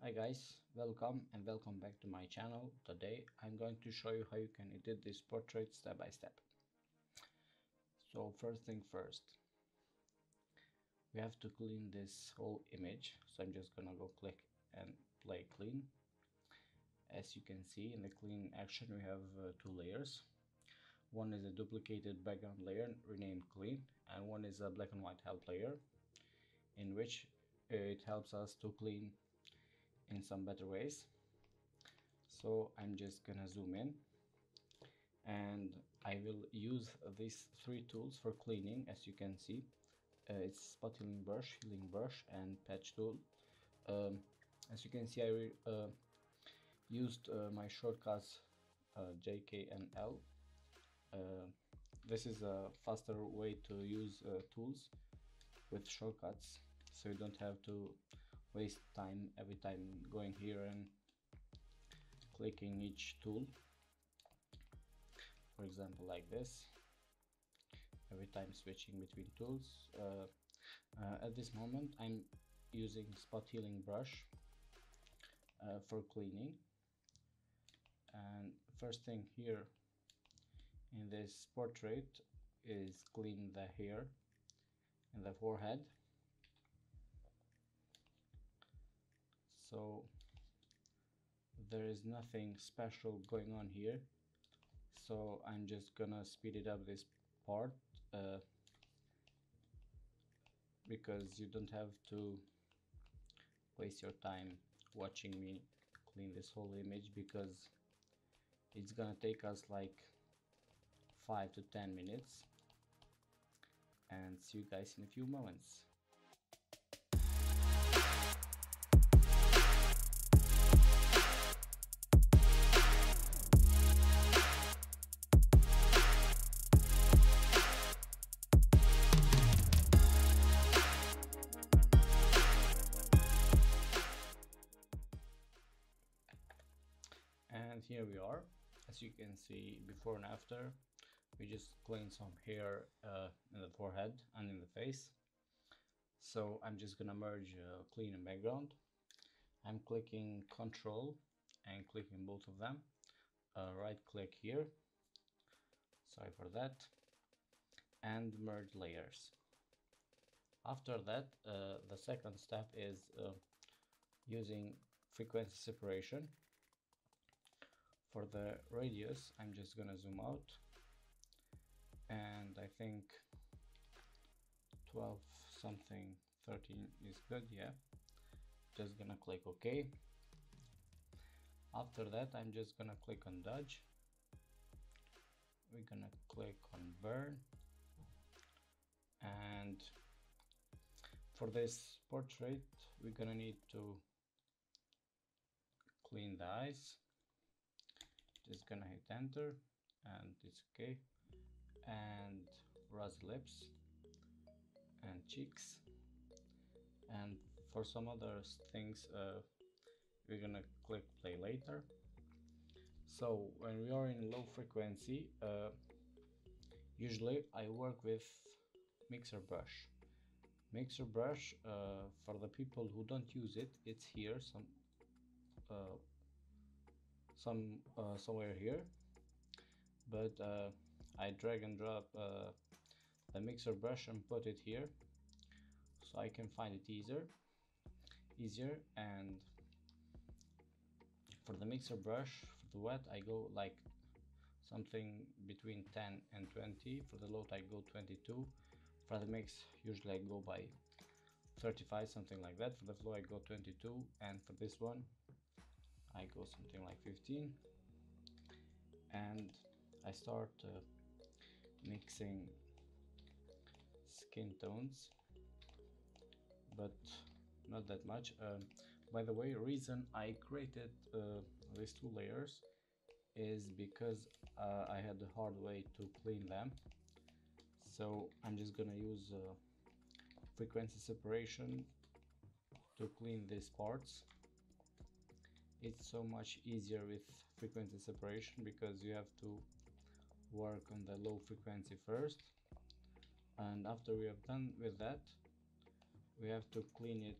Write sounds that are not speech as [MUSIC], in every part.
Hi guys, welcome and welcome back to my channel. Today I'm going to show you how you can edit this portrait step by step. So first thing first, we have to clean this whole image. So I'm just gonna go click and play clean. As you can see in the clean action we have uh, two layers. One is a duplicated background layer renamed clean and one is a black and white help layer in which it helps us to clean in some better ways. So I'm just gonna zoom in. And I will use these three tools for cleaning as you can see. Uh, it's spot healing brush healing brush and patch tool. Um, as you can see I uh, used uh, my shortcuts uh, J, K and L. Uh, this is a faster way to use uh, tools with shortcuts. So you don't have to waste time every time going here and clicking each tool. For example like this. Every time switching between tools. Uh, uh, at this moment I'm using spot healing brush uh, for cleaning. And first thing here in this portrait is clean the hair and the forehead so there is nothing special going on here. So I'm just gonna speed it up this part uh, because you don't have to waste your time watching me clean this whole image because it's gonna take us like 5 to 10 minutes. And see you guys in a few moments you can see before and after. We just clean some hair uh, in the forehead and in the face. So I'm just gonna merge uh, clean and background. I'm clicking control and clicking both of them. Uh, right click here. Sorry for that. And merge layers. After that uh, the second step is uh, using frequency separation for the radius I'm just gonna zoom out. And I think 12 something 13 is good yeah. Just gonna click OK. After that I'm just gonna click on dodge. We're gonna click on burn. And for this portrait we're gonna need to clean the eyes just gonna hit enter and it's okay. And rosy lips and cheeks and for some other things uh, we're gonna click play later. So when we are in low frequency uh, usually I work with mixer brush. Mixer brush uh, for the people who don't use it it's here some uh, some uh, somewhere here. But uh, I drag and drop uh, the mixer brush and put it here so I can find it easier easier. And for the mixer brush for the wet I go like something between 10 and 20 for the load I go 22 for the mix usually I go by 35 something like that. For the flow I go 22 and for this one I go something like 15 and I start uh, mixing skin tones but not that much. Um, by the way reason I created uh, these two layers is because uh, I had a hard way to clean them. So I'm just gonna use uh, frequency separation to clean these parts it's so much easier with frequency separation because you have to work on the low frequency first. And after we have done with that we have to clean it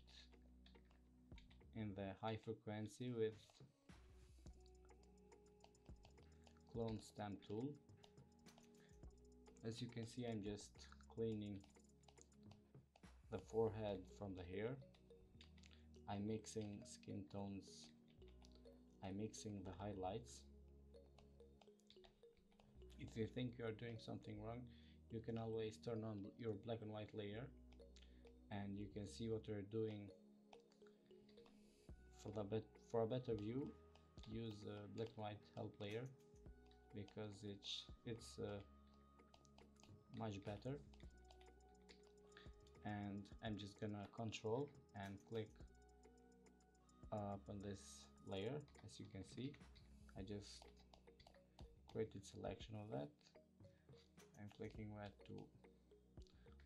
in the high frequency with clone stamp tool. As you can see I'm just cleaning the forehead from the hair. I'm mixing skin tones I'm mixing the highlights. If you think you are doing something wrong you can always turn on your black and white layer and you can see what you're doing. For the bet for a better view use a black and white help layer because it's it's uh, much better. And I'm just gonna control and click up on this layer as you can see. I just created selection of that. I'm clicking that to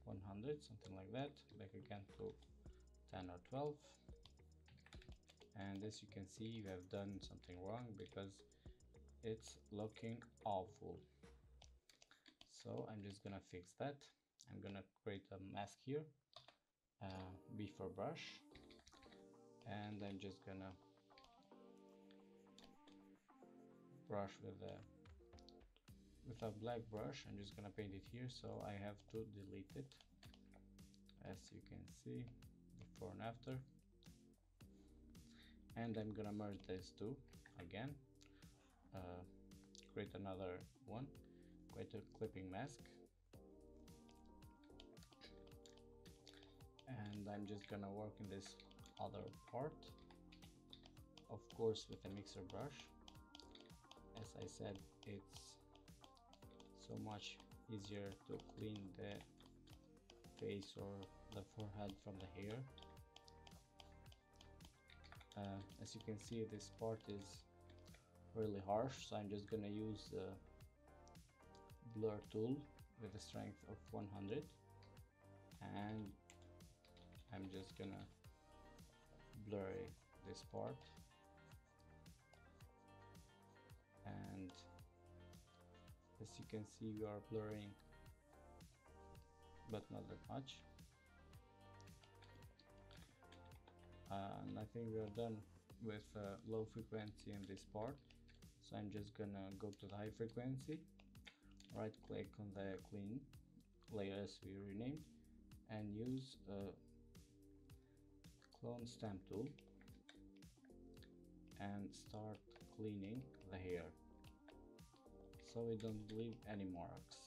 100 something like that. Back again to 10 or 12 and as you can see we have done something wrong because it's looking awful. So I'm just gonna fix that. I'm gonna create a mask here uh, before brush. And I'm just gonna brush with a with a black brush. I'm just gonna paint it here. So I have to delete it as you can see before and after. And I'm gonna merge these two again. Uh, create another one. Create a clipping mask. And I'm just gonna work in this other part of course with a mixer brush as I said it's so much easier to clean the face or the forehead from the hair. Uh, as you can see this part is really harsh so I'm just gonna use the blur tool with a strength of 100 and I'm just gonna blur this part as you can see we are blurring but not that much. And I think we are done with uh, low frequency in this part. So I'm just gonna go to the high frequency right click on the clean layers we renamed and use a clone stamp tool and start cleaning the hair so we don't leave any marks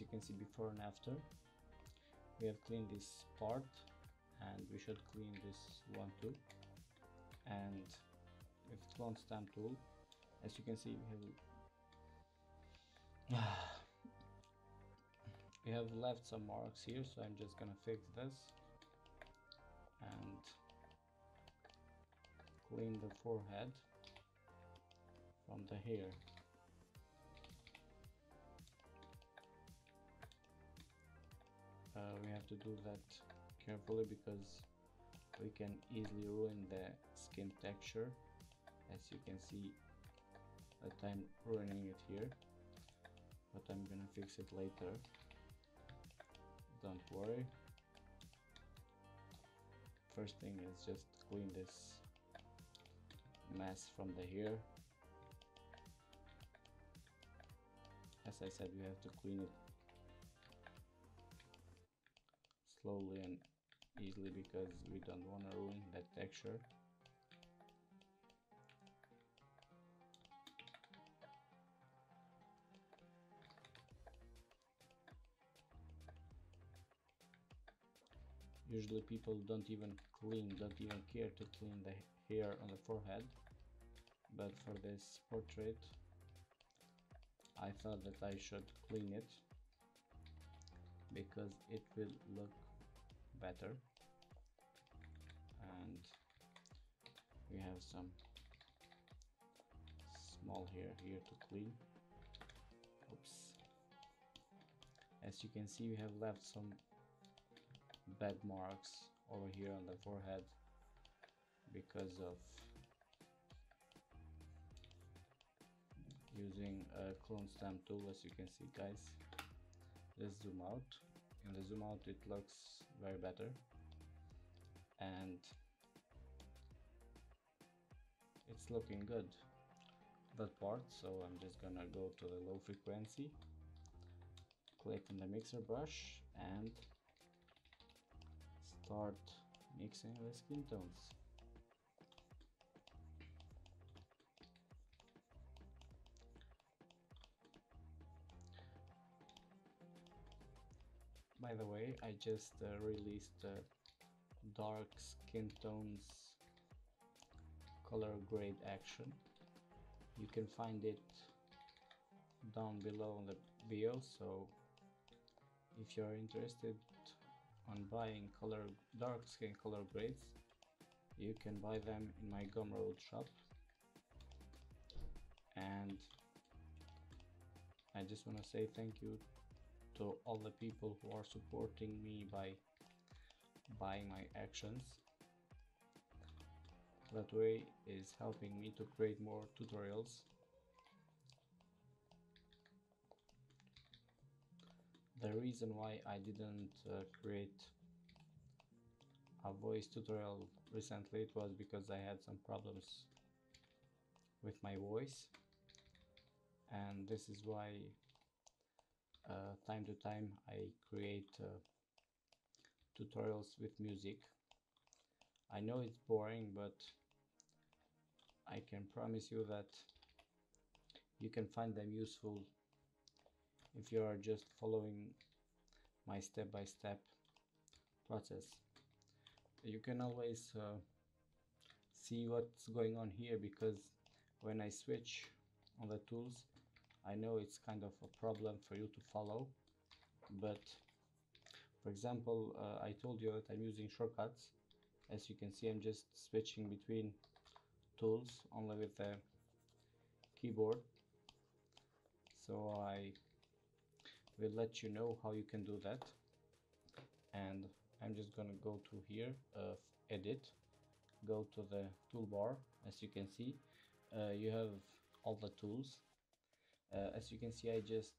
as you can see before and after. We have cleaned this part and we should clean this one too. And with clone stamp tool as you can see we have [SIGHS] we have left some marks here so I'm just gonna fix this and clean the forehead from the hair uh, we have to do that carefully because we can easily ruin the skin texture. As you can see that I'm ruining it here but I'm gonna fix it later. Don't worry. First thing is just clean this mess from the hair. As I said we have to clean it slowly and easily because we don't want to ruin that texture. Usually people don't even clean don't even care to clean the hair on the forehead but for this portrait I thought that I should clean it because it will look better. And we have some small hair here to clean. Oops. As you can see we have left some bad marks over here on the forehead because of using a clone stamp tool as you can see guys. Let's zoom out in the zoom out it looks very better and it's looking good that part so I'm just gonna go to the low frequency click on the mixer brush and start mixing the skin tones. By the way, I just uh, released uh, dark skin tones color grade action. You can find it down below in the bio, so if you're interested on buying color dark skin color grades you can buy them in my Gumroad shop and I just want to say thank you to all the people who are supporting me by buying my actions. That way is helping me to create more tutorials. The reason why I didn't uh, create a voice tutorial recently it was because I had some problems with my voice. And this is why uh, time to time I create uh, tutorials with music. I know it's boring but I can promise you that you can find them useful if you are just following my step-by-step -step process. You can always uh, see what's going on here because when I switch on the tools I know it's kind of a problem for you to follow but for example uh, I told you that I'm using shortcuts. As you can see I'm just switching between tools only with the keyboard. So I will let you know how you can do that. And I'm just gonna go to here uh, edit. Go to the toolbar as you can see. Uh, you have all the tools uh, as you can see I just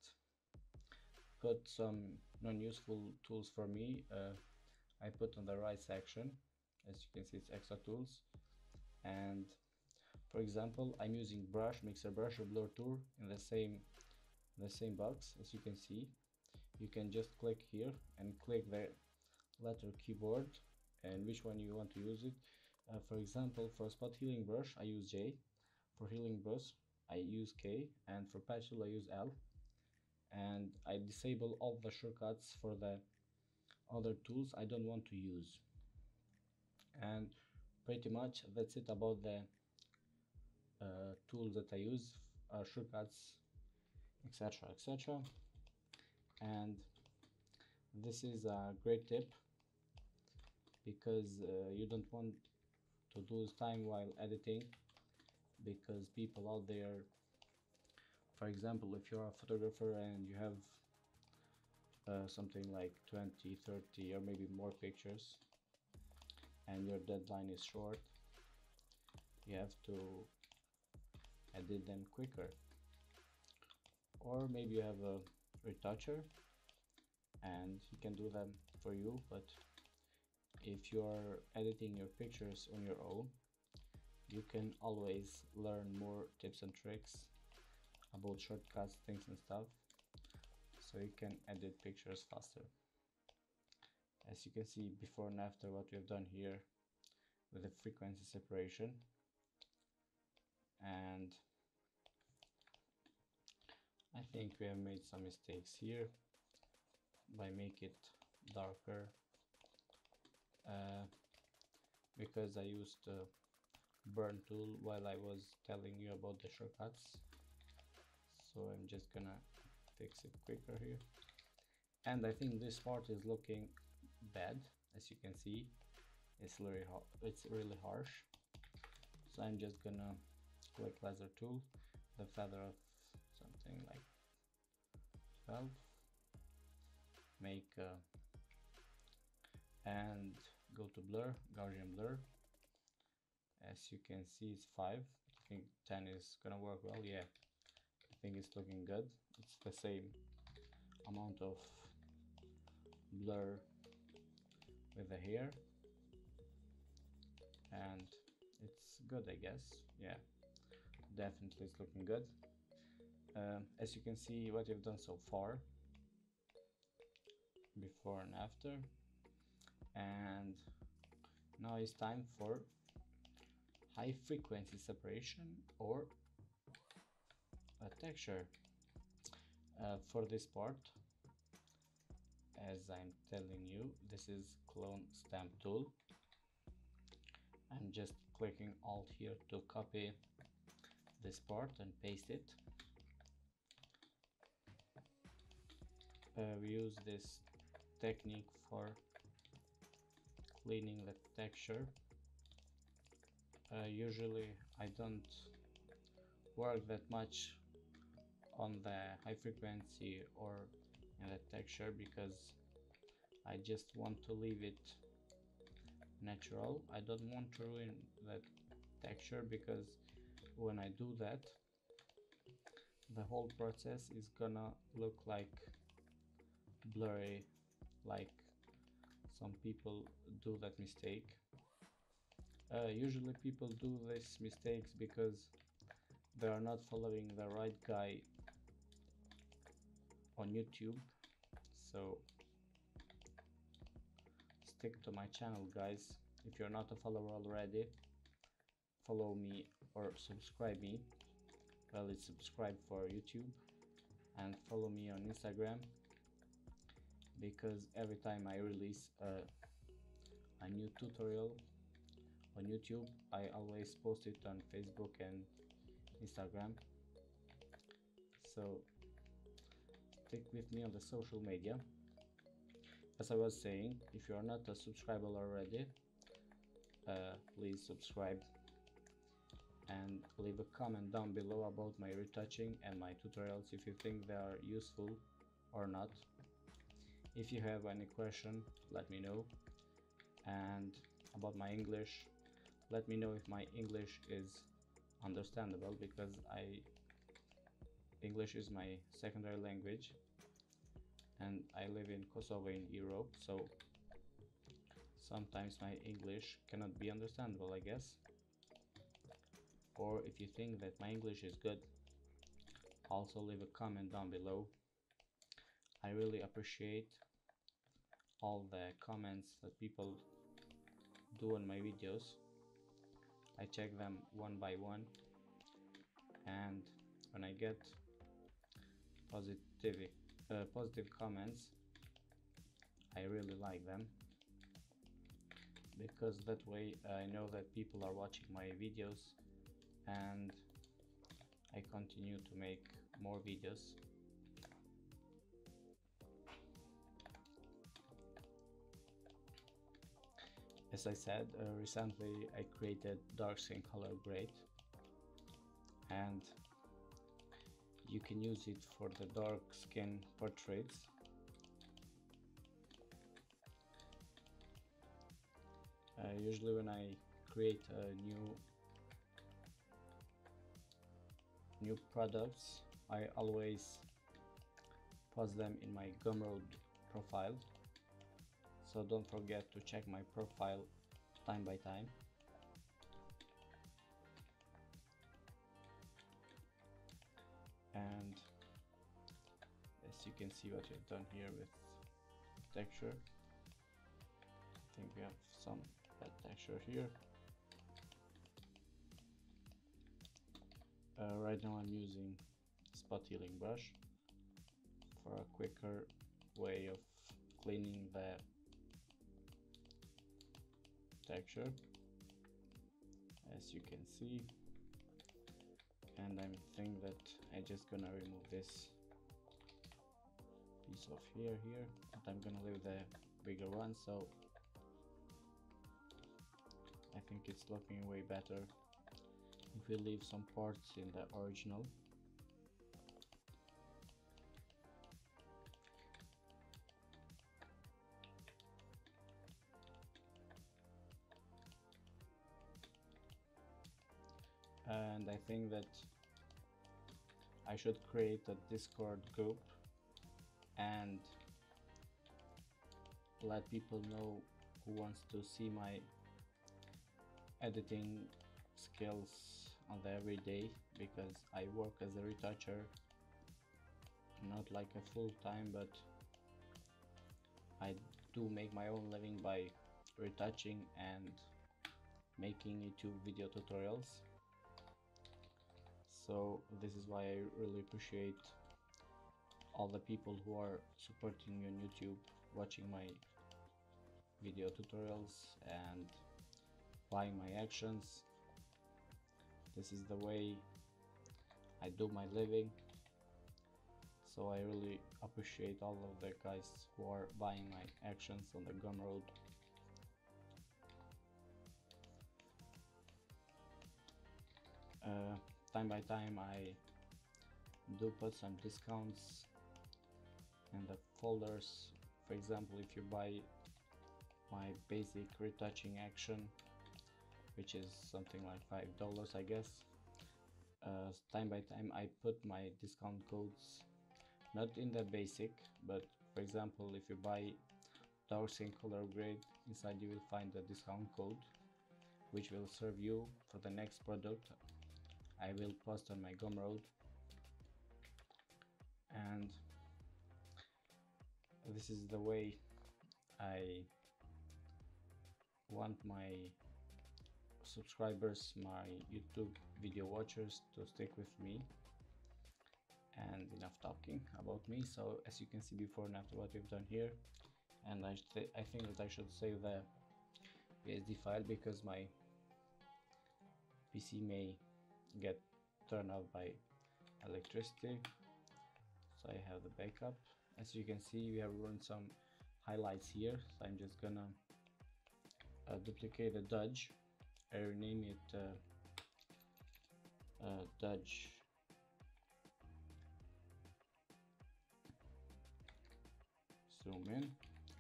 put some non-useful tools for me. Uh, I put on the right section. As you can see it's extra tools. And for example I'm using brush mixer brush or blur tool in the same the same box as you can see. You can just click here and click the letter keyboard and which one you want to use it. Uh, for example for spot healing brush I use J. For healing brush I use K and for patch I use L. And I disable all the shortcuts for the other tools I don't want to use. And pretty much that's it about the uh, tools that I use uh, shortcuts etc etc and this is a great tip because uh, you don't want to lose time while editing because people out there for example if you're a photographer and you have uh, something like 20 30 or maybe more pictures and your deadline is short you have to edit them quicker. Or maybe you have a retoucher and he can do them for you but if you are editing your pictures on your own you can always learn more tips and tricks about shortcuts things and stuff so you can edit pictures faster. As you can see before and after what we have done here with the frequency separation. And I think we have made some mistakes here by make it darker uh, because I used the burn tool while I was telling you about the shortcuts. So I'm just gonna fix it quicker here. And I think this part is looking bad as you can see. It's really it's really harsh. So I'm just gonna click lasso tool the feather of something like 12 make uh, and go to blur Gaussian blur as you can see it's 5 I think 10 is gonna work well. Yeah I think it's looking good. It's the same amount of blur with the hair. And it's good I guess. Yeah definitely it's looking good. Um, as you can see what you've done so far before and after. And now it's time for high frequency separation or a texture uh, for this part as I'm telling you this is clone stamp tool. I'm just clicking alt here to copy this part and paste it. Uh, we use this technique for cleaning the texture uh, usually I don't work that much on the high frequency or in the texture because I just want to leave it natural. I don't want to ruin that texture because when I do that the whole process is gonna look like blurry like some people do that mistake uh, usually people do these mistakes because they are not following the right guy on YouTube. So stick to my channel guys. If you're not a follower already follow me or subscribe me. Well it's subscribe for YouTube. And follow me on Instagram because every time I release a, a new tutorial on YouTube. I always post it on Facebook and Instagram. So stick with me on the social media. As I was saying if you are not a subscriber already uh, please subscribe and leave a comment down below about my retouching and my tutorials if you think they are useful or not. If you have any question let me know. And about my English let me know if my English is understandable because I English is my secondary language and I live in Kosovo in Europe so sometimes my English cannot be understandable I guess. Or if you think that my English is good also leave a comment down below. I really appreciate all the comments that people do on my videos I check them one by one and when I get positive uh, positive comments I really like them because that way I know that people are watching my videos and I continue to make more videos as I said uh, recently I created dark skin color grade and you can use it for the dark skin portraits. Uh, usually when I create a new new products I always post them in my Gumroad profile so don't forget to check my profile time by time. And as you can see what we've done here with texture I think we have some bad texture here. Uh, right now I'm using spot healing brush for a quicker way of cleaning the texture as you can see. And I think that I just gonna remove this piece of here here and I'm gonna leave the bigger one so I think it's looking way better. If we leave some parts in the original and I think that I should create a discord group and let people know who wants to see my editing skills on the everyday because I work as a retoucher. Not like a full time but I do make my own living by retouching and making YouTube video tutorials so this is why I really appreciate all the people who are supporting me on YouTube watching my video tutorials and buying my actions. This is the way I do my living. So I really appreciate all of the guys who are buying my actions on the Gumroad uh, time by time I do put some discounts in the folders. For example if you buy my basic retouching action which is something like five dollars I guess uh, time by time I put my discount codes not in the basic but for example if you buy dark skin color grade inside you will find the discount code which will serve you for the next product I will post on my Gumroad. And this is the way I want my subscribers, my YouTube video watchers to stick with me. And enough talking about me. So as you can see before and after what we've done here and I, I think that I should save the PSD file because my PC may get turned off by electricity. So I have the backup. As you can see we have run some highlights here. So I'm just gonna uh, duplicate a Dodge I rename it uh, uh, Dodge. Zoom in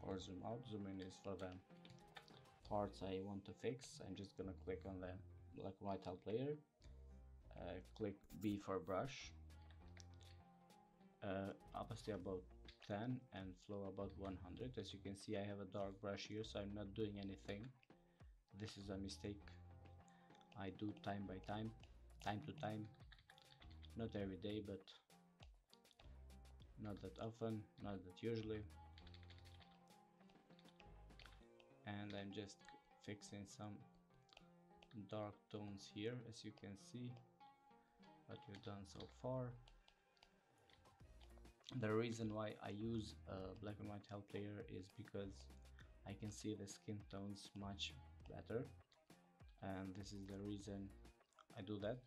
or zoom out. Zoom in is for the parts I want to fix. I'm just gonna click on the black white out layer uh, click B for brush. Uh, opacity about 10 and flow about 100 as you can see I have a dark brush here so I'm not doing anything. This is a mistake. I do time by time time to time. Not every day but not that often not that usually. And I'm just fixing some dark tones here as you can see what we've done so far. The reason why I use a black and white help layer is because I can see the skin tones much better. And this is the reason I do that.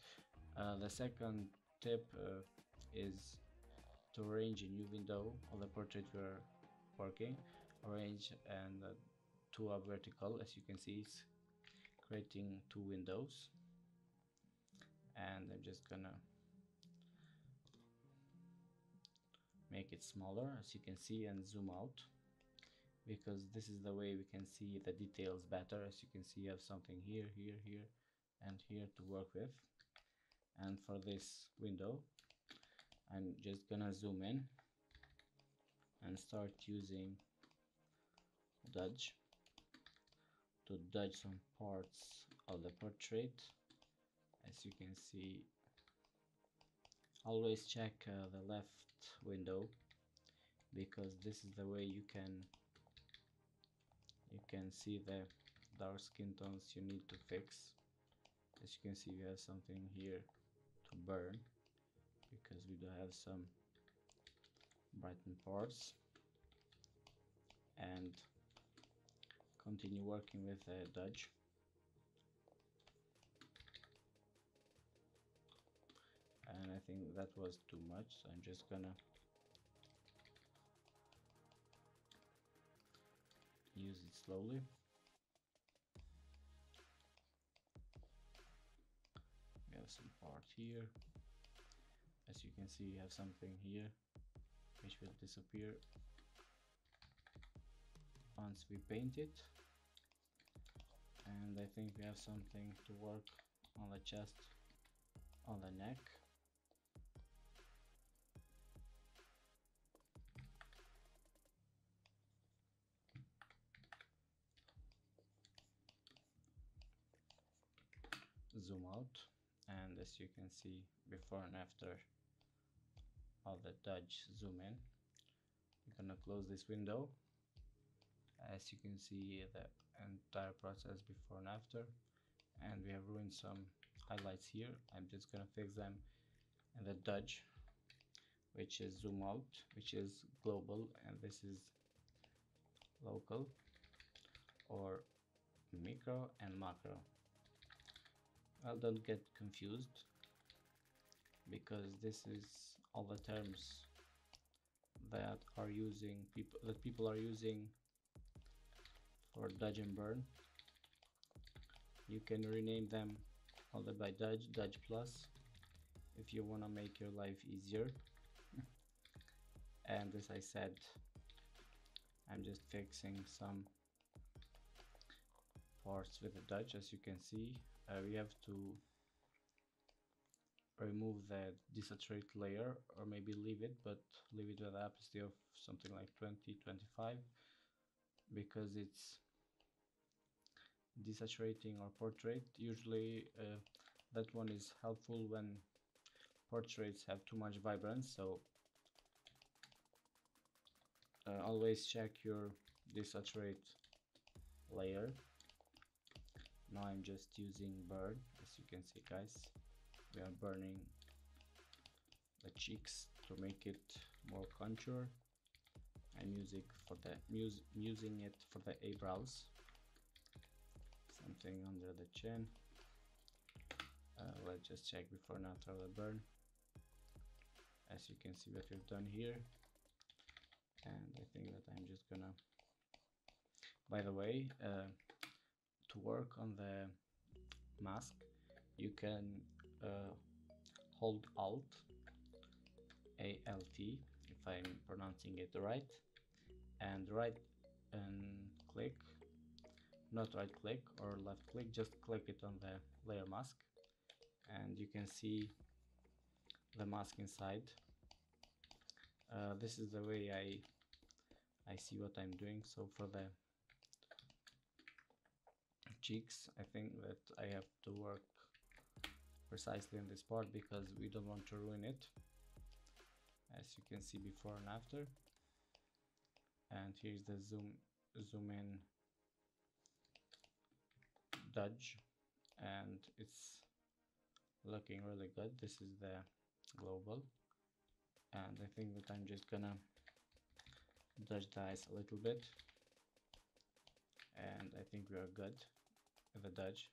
Uh, the second tip uh, is to arrange a new window on the portrait we're working. Arrange and uh, two are vertical as you can see it's creating two windows and I'm just gonna make it smaller as you can see and zoom out. Because this is the way we can see the details better. As you can see you have something here here here and here to work with. And for this window I'm just gonna zoom in and start using dodge to dodge some parts of the portrait as you can see. Always check uh, the left window because this is the way you can you can see the dark skin tones you need to fix. As you can see we have something here to burn because we do have some brighten parts. And continue working with the dodge think that was too much so I'm just gonna use it slowly. We have some part here. As you can see we have something here which will disappear once we paint it. And I think we have something to work on the chest on the neck zoom out and as you can see before and after of the dodge zoom in. I'm gonna close this window. As you can see the entire process before and after and we have ruined some highlights here. I'm just gonna fix them in the dodge which is zoom out which is global and this is local or micro and macro well don't get confused because this is all the terms that are using people that people are using for dodge and burn. You can rename them all the by dodge dodge plus if you want to make your life easier. And as I said I'm just fixing some parts with the dodge as you can see uh, we have to remove the desaturate layer or maybe leave it but leave it with an opacity of something like 20 25 because it's desaturating our portrait. Usually uh, that one is helpful when portraits have too much vibrance so uh, always check your desaturate layer now I'm just using burn as you can see guys. We are burning the cheeks to make it more contour. I'm using for the using it for the eyebrows. Something under the chin. Uh, let's just check before the burn. As you can see what we've done here. And I think that I'm just gonna by the way uh, to work on the mask you can uh, hold alt ALT if I'm pronouncing it right and right and click not right click or left click just click it on the layer mask and you can see the mask inside. Uh, this is the way I I see what I'm doing. So for the cheeks I think that I have to work precisely in this part because we don't want to ruin it as you can see before and after. And here's the zoom zoom in dodge and it's looking really good. This is the global and I think that I'm just gonna dodge the a little bit and I think we are good the dodge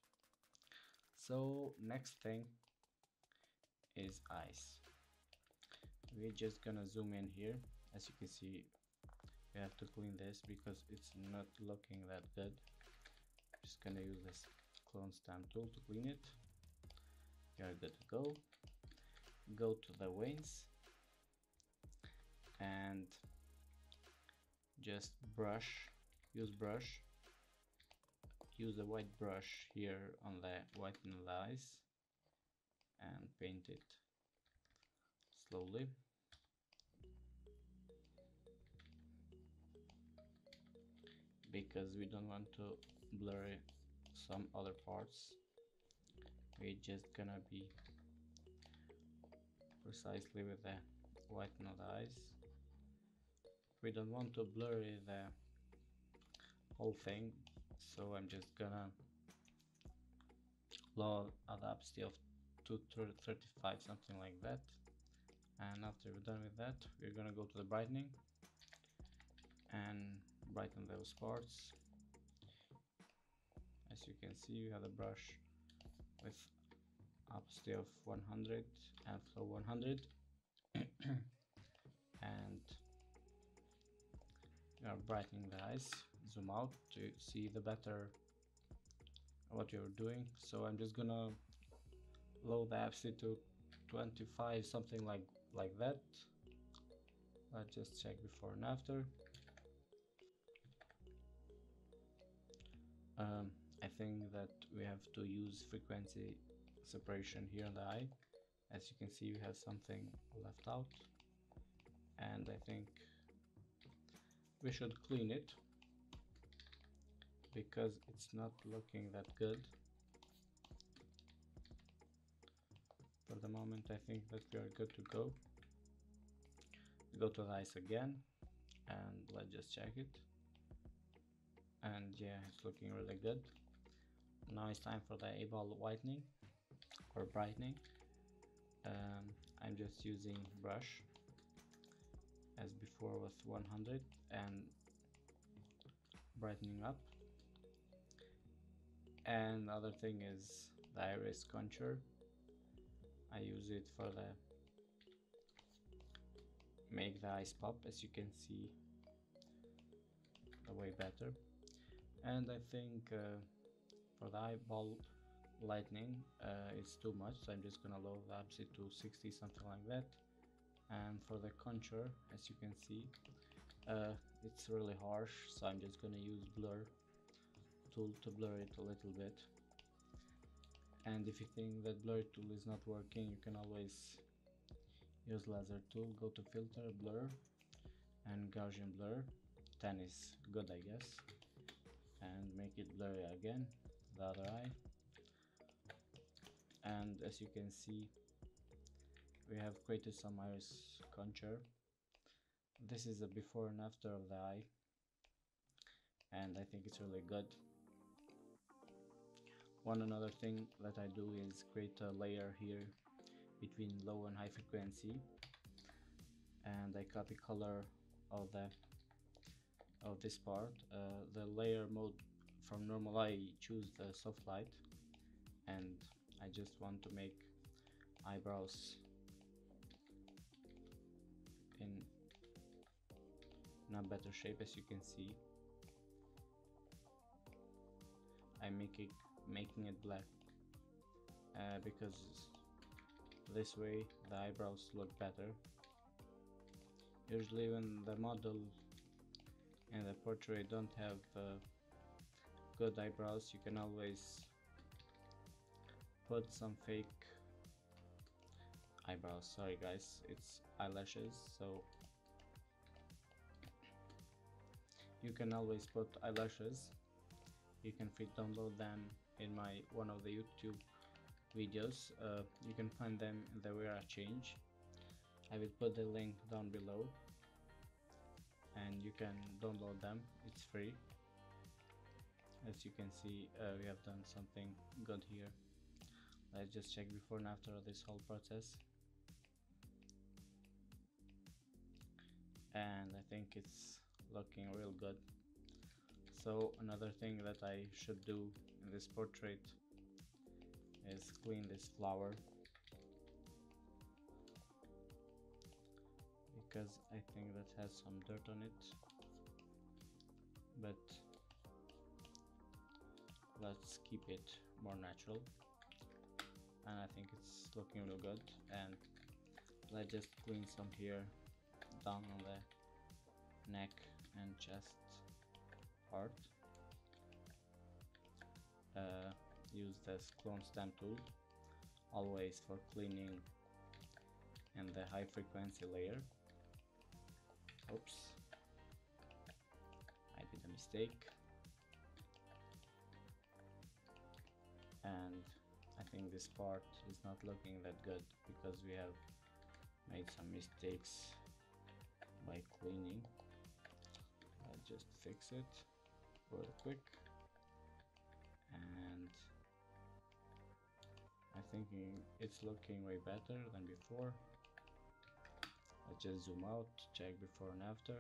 so next thing is eyes we're just gonna zoom in here. As you can see we have to clean this because it's not looking that good. I'm just gonna use this clone stamp tool to clean it. We are good to go. Go to the wings and just brush use brush use a white brush here on the whiten the eyes and paint it slowly. Because we don't want to blur some other parts we're just gonna be precisely with the white the eyes we don't want to blur the whole thing so I'm just gonna the opacity of 235 something like that. And after we're done with that we're gonna go to the brightening and brighten those parts. As you can see you have a brush with opacity of 100 and flow 100 [COUGHS] and you are brightening the eyes zoom out to see the better what you're doing. So I'm just gonna lower the opacity to 25 something like like that. Let's just check before and after. Um, I think that we have to use frequency separation here in the eye. As you can see we have something left out. And I think we should clean it because it's not looking that good. For the moment I think that we are good to go. Go to the eyes again and let's just check it. And yeah it's looking really good. Now it's time for the eyeball whitening or brightening. Um, I'm just using brush as before with 100 and brightening up and the other thing is the iris contour. I use it for the make the eyes pop as you can see the way better. And I think uh, for the eyeball lightning uh, it's too much so I'm just gonna lower the opacity to 60 something like that. And for the contour as you can see uh, it's really harsh so I'm just gonna use blur tool to blur it a little bit. And if you think that blur tool is not working you can always use lasso tool go to filter blur and Gaussian blur. 10 is good I guess. And make it blurry again the other eye. And as you can see we have created some iris contour. This is a before and after of the eye. And I think it's really good one another thing that I do is create a layer here between low and high frequency and I copy color of the of this part. Uh, the layer mode from normal I choose the soft light and I just want to make eyebrows in, in a better shape as you can see. I'm making making it black uh, because this way the eyebrows look better. Usually when the model and the portrait don't have uh, good eyebrows you can always put some fake eyebrows. Sorry guys it's eyelashes so you can always put eyelashes. You can free download them in my one of the youtube videos. Uh, you can find them in the where I change. I will put the link down below. And you can download them. It's free. As you can see uh, we have done something good here. Let's just check before and after this whole process. And I think it's looking real good so another thing that I should do in this portrait is clean this flower. Because I think that has some dirt on it. But let's keep it more natural. And I think it's looking real good. And let's just clean some here down on the neck and chest part uh, use this clone stamp tool always for cleaning and the high frequency layer. Oops. I did a mistake. And I think this part is not looking that good because we have made some mistakes by cleaning. I'll just fix it real quick. And I think it's looking way better than before. I just zoom out check before and after.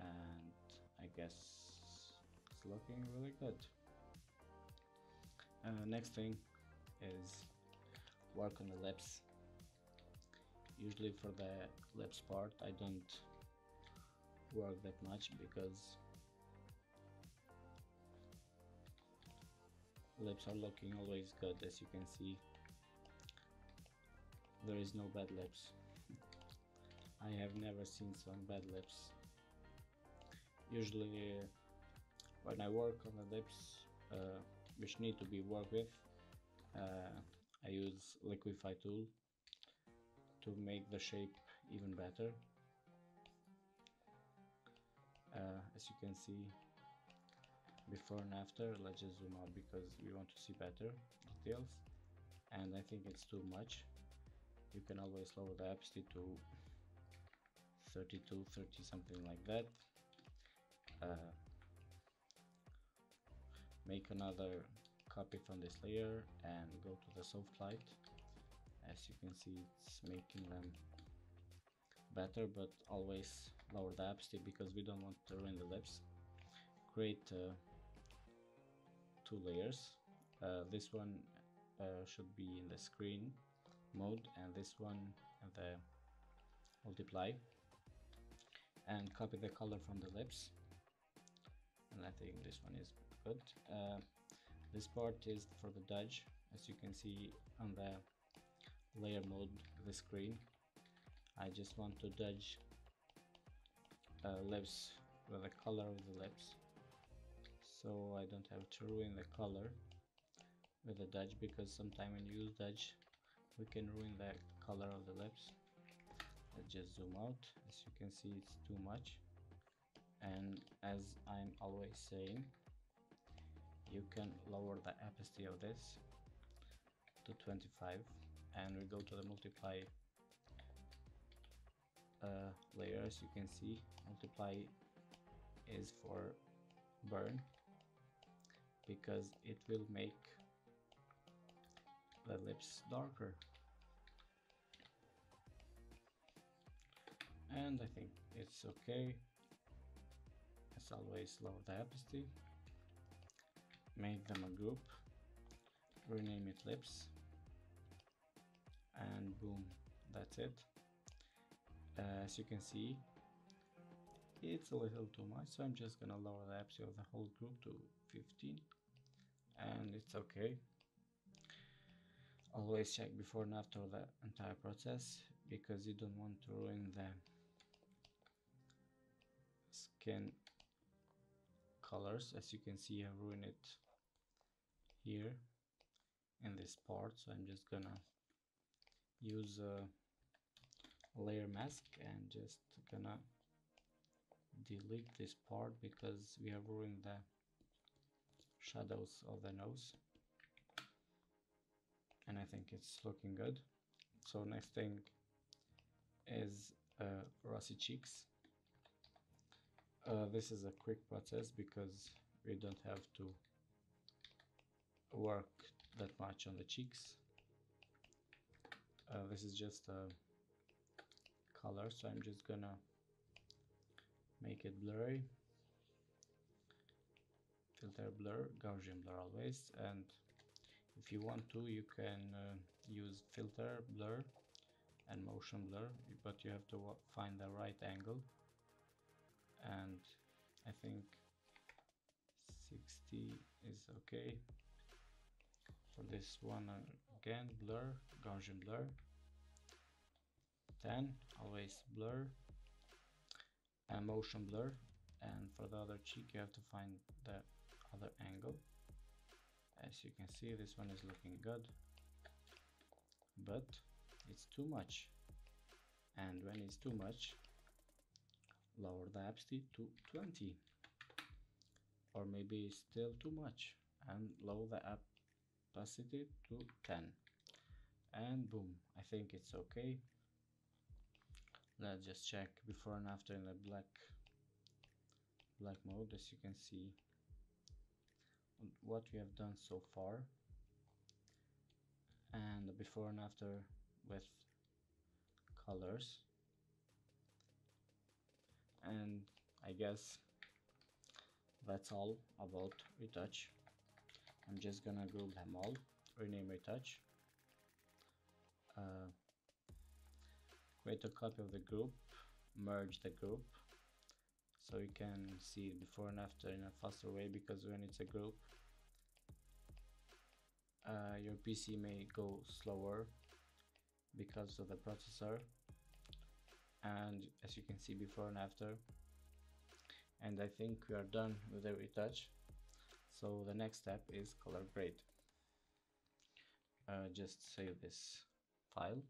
And I guess it's looking really good. Uh, next thing is work on the lips. Usually for the lips part I don't work that much because lips are looking always good as you can see. There is no bad lips. I have never seen some bad lips. Usually when I work on the lips uh, which need to be worked with uh, I use liquify tool to make the shape even better uh, as you can see before and after let's just zoom out because we want to see better details. And I think it's too much. You can always lower the opacity to 32 30 something like that. Uh, make another copy from this layer and go to the soft light. As you can see it's making them better but always lower the opacity because we don't want to ruin the lips. Create uh, two layers. Uh, this one uh, should be in the screen mode and this one in the multiply. And copy the color from the lips. And I think this one is good. Uh, this part is for the dodge as you can see on the layer mode the screen. I just want to dodge uh, lips with the color of the lips. So I don't have to ruin the color with the dodge because sometimes when you use dodge we can ruin the color of the lips. Let's just zoom out. As you can see it's too much. And as I'm always saying you can lower the opacity of this to 25 and we go to the multiply uh, layer as you can see multiply is for burn because it will make the lips darker. And I think it's okay. As always lower the opacity make them a group. Rename it lips. And boom that's it as you can see it's a little too much so I'm just gonna lower the opacity of the whole group to 15 and it's okay. Always check before and after the entire process because you don't want to ruin the skin colors. As you can see I ruined it here in this part so I'm just gonna use a layer mask and just gonna delete this part because we are ruining the shadows of the nose. And I think it's looking good. So next thing is uh, rosy cheeks. Uh, this is a quick process because we don't have to work that much on the cheeks. Uh, this is just a color so I'm just gonna make it blurry. Filter blur Gaussian blur always. And if you want to you can uh, use filter blur and motion blur but you have to find the right angle. And I think 60 is okay. For this one uh, again blur Gaussian blur 10 always blur and motion blur and for the other cheek you have to find the other angle. As you can see this one is looking good but it's too much. And when it's too much lower the opacity to 20 or maybe it's still too much and lower the opacity to 10 and boom I think it's okay let's just check before and after in the black black mode as you can see. What we have done so far. And before and after with colors. And I guess that's all about retouch. I'm just gonna group them all rename retouch. Uh, create a copy of the group merge the group so you can see before and after in a faster way because when it's a group uh, your PC may go slower because of the processor. And as you can see before and after and I think we are done with the retouch so the next step is color grade. Uh, just save this file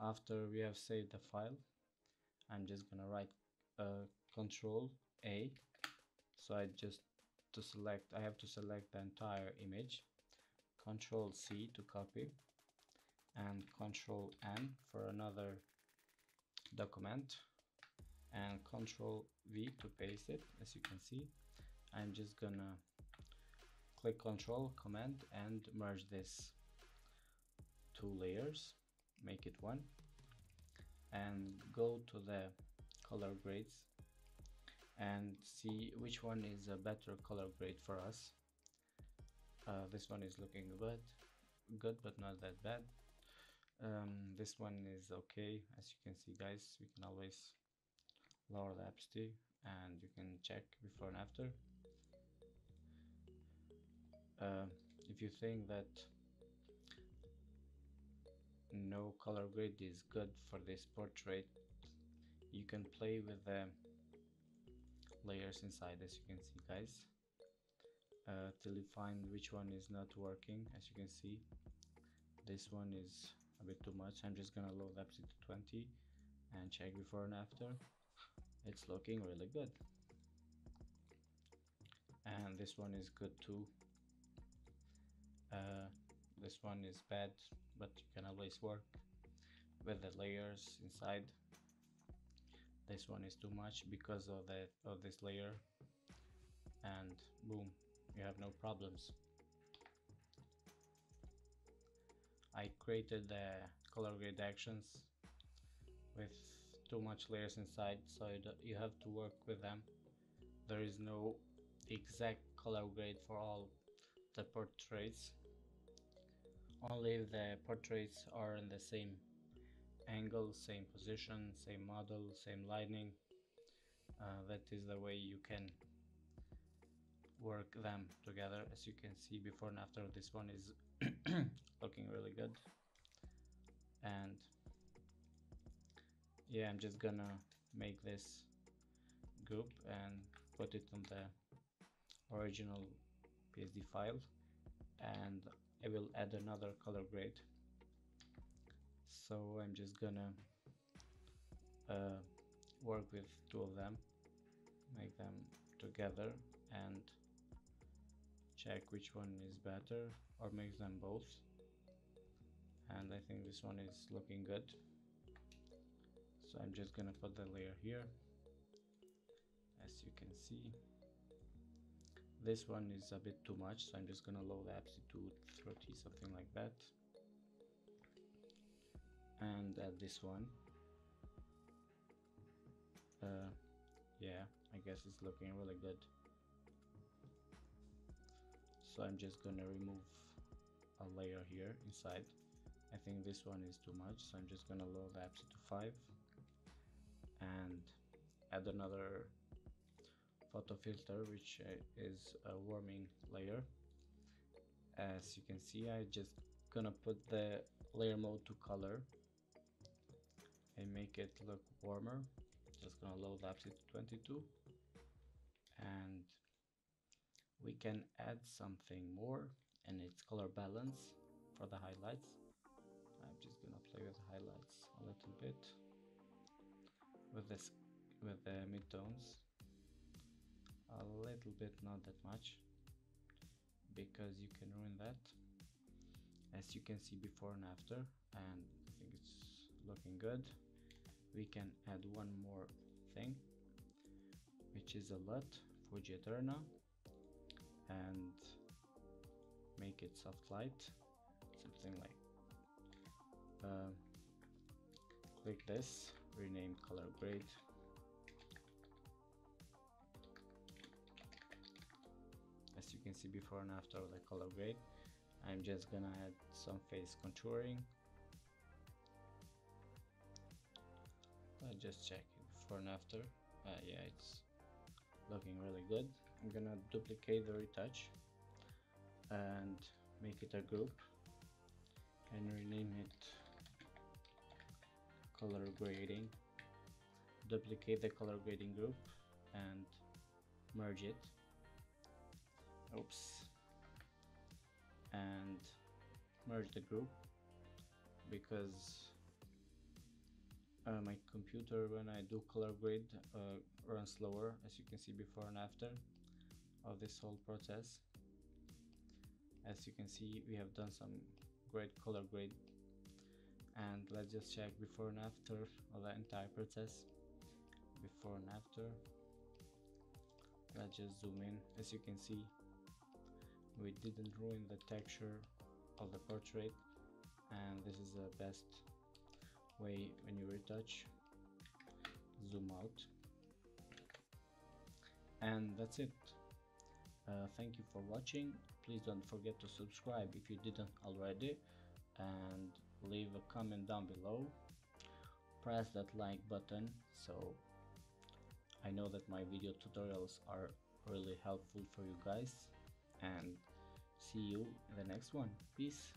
after we have saved the file I'm just gonna write uh, control A. So I just to select I have to select the entire image. Control C to copy. And control N for another document. And control V to paste it as you can see. I'm just gonna click control command and merge this two layers make it one and go to the color grades and see which one is a better color grade for us. Uh, this one is looking good good but not that bad. Um, this one is okay. As you can see guys we can always lower the opacity and you can check before and after. Uh, if you think that no color grade is good for this portrait. You can play with the layers inside as you can see guys. Uh, till you find which one is not working as you can see. This one is a bit too much. I'm just gonna load up to 20 and check before and after. It's looking really good. And this one is good too. Uh, this one is bad but you can always work with the layers inside. This one is too much because of that of this layer. And boom you have no problems. I created the color grade actions with too much layers inside so you have to work with them. There is no exact color grade for all the portraits only if the portraits are in the same angle same position same model same lighting. Uh, that is the way you can work them together as you can see before and after. This one is [CLEARS THROAT] looking really good. And yeah I'm just gonna make this group and put it on the original PSD file. And I will add another color grade. So I'm just gonna uh, work with two of them make them together and check which one is better or mix them both. And I think this one is looking good. So I'm just gonna put the layer here as you can see this one is a bit too much so I'm just gonna lower the to 30 something like that. And add this one. Uh, yeah I guess it's looking really good. So I'm just gonna remove a layer here inside. I think this one is too much so I'm just gonna lower the opacity to 5 and add another photo filter which uh, is a warming layer. As you can see I just gonna put the layer mode to color and make it look warmer. Just gonna load up to 22 and we can add something more and it's color balance for the highlights. I'm just gonna play with the highlights a little bit with this with the midtones a little bit not that much because you can ruin that as you can see before and after and I think it's looking good. We can add one more thing which is a LUT Fuji Eterna and make it soft light something like uh, click this rename color grade as you can see before and after the color grade I'm just gonna add some face contouring. I'll just check it before and after. Uh, yeah it's looking really good. I'm gonna duplicate the retouch and make it a group and rename it color grading. Duplicate the color grading group and merge it oops. And merge the group because uh, my computer when I do color grade uh, runs slower as you can see before and after of this whole process. As you can see we have done some great color grade. And let's just check before and after of the entire process. Before and after. Let's just zoom in. As you can see we didn't ruin the texture of the portrait and this is the best way when you retouch. Zoom out. And that's it. Uh, thank you for watching. Please don't forget to subscribe if you didn't already and leave a comment down below. Press that like button so I know that my video tutorials are really helpful for you guys and see you in the next one. Peace